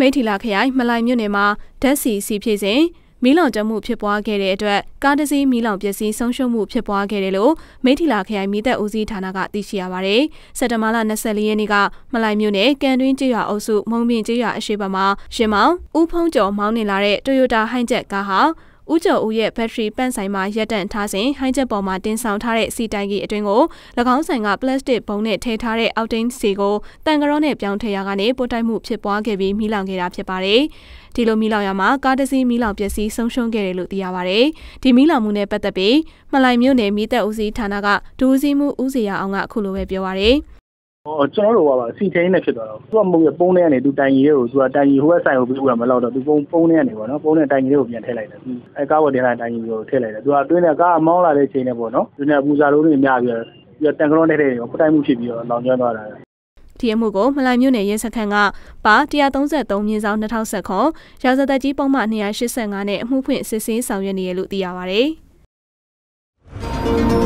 မိထီလာခရိုင်မလိုက်မြို့နယ်မှာဓာတ်စီစီဖြစ်စဉ်မီးလောင်ကျွမ်းမှုဖြစ်ပွားခဲ့တဲ့အတွက်ကားတစ်စီးမီးလောင်ပျက်စီးဆုံးရှုံးမှုဖြစ်ပွားခဲ့တယ်လို့မိထီလာခရိုင်မိသက်ဦးစီးဌာနကသိရှိရပါတယ်။စက်တဘာလ24ရက်နေ့ကမလိုက်မြို့နယ်ကန်တွင်းကျေးရွာအုပ်စုမုံပင်ကျေးရွာအရှိဘမှာရှင်မောင်ဦးဖုံးကျော်မောင်းနေလာတဲ့ Toyota Hilux ကားဟာ ဦးကျော်ဦးရဲ့ဘက်ထရီပန့်ဆိုင်မှာရပ်တန့်ထားစဉ်ဟိုင်းချက်ပေါ်မှာတင်ဆောင်ထားတဲ့စီတိုင်ကြီးအတွင်းကို၎င်းဆိုင်ကပလတ်စတစ်ဘုံနဲ့ထည့်ထားတဲ့အောက်တိန်းစီကိုတန်ကရောနဲ့ပြောင်းထည့်ရကနေပို့တိုက်မှုဖြစ်ပွားခဲ့ပြီးမိလောင်ခဲ့တာဖြစ်ပါတယ်။ဒီလိုမိလောင်ရမှာကားတစ်စီးမိလောင်ပျက်စီးဆုံးရှုံးခဲ့တယ်လို့သိရပါတယ်။ဒီမိလောင်မှုနဲ့ပတ်သက်ပြီးမလိုင်မြို့နယ်မိသက်ဦးစီးဌာနကဒူးစည်းမှုဦးစီရအောင်ကအခုလိုပဲပြောပါရယ်။ ဟောကျွန်တော်တို့ကပါစီချင်းနဲ့ဖြစ်သွားတော့သူကမဟုတ်ရပုံးထဲကနေသူတိုင်ကြီးတွေကိုသူကတိုင်ကြီးဟိုဘက်ဆိုင်ကိုပြီးတော့မလောက်တော့သူပုံးပုံးထဲကနေပေါ့နော်ပုံးထဲတိုင်ကြီးတွေကိုပြန်ထည့်လိုက်တယ်အဲကားပေါ်တင်လာတိုင်ကြီးကိုထည့်လိုက်တယ်သူကတွင်းနဲ့ကားမောင်းလာတဲ့ချိန်နဲ့ပေါ့နော်သူနဲ့ပူဇာလို့တွေများပြီးတော့တန်ကရောနဲ့တဲ့ကိုပတိုင်မှုဖြစ်ပြီးတော့လောင်ကျွမ်းသွားတာဒီအမှုကိုမလိုင်မြို့နယ်ရဲစခန်းကပါ133မြင်းဆောင်2019ရာဇသက်ကြီးပုံမှန်285နဲ့အမှုဖွင့်စစ်ဆေးဆောင်ရွက်နေရလို့သိရပါဗျ။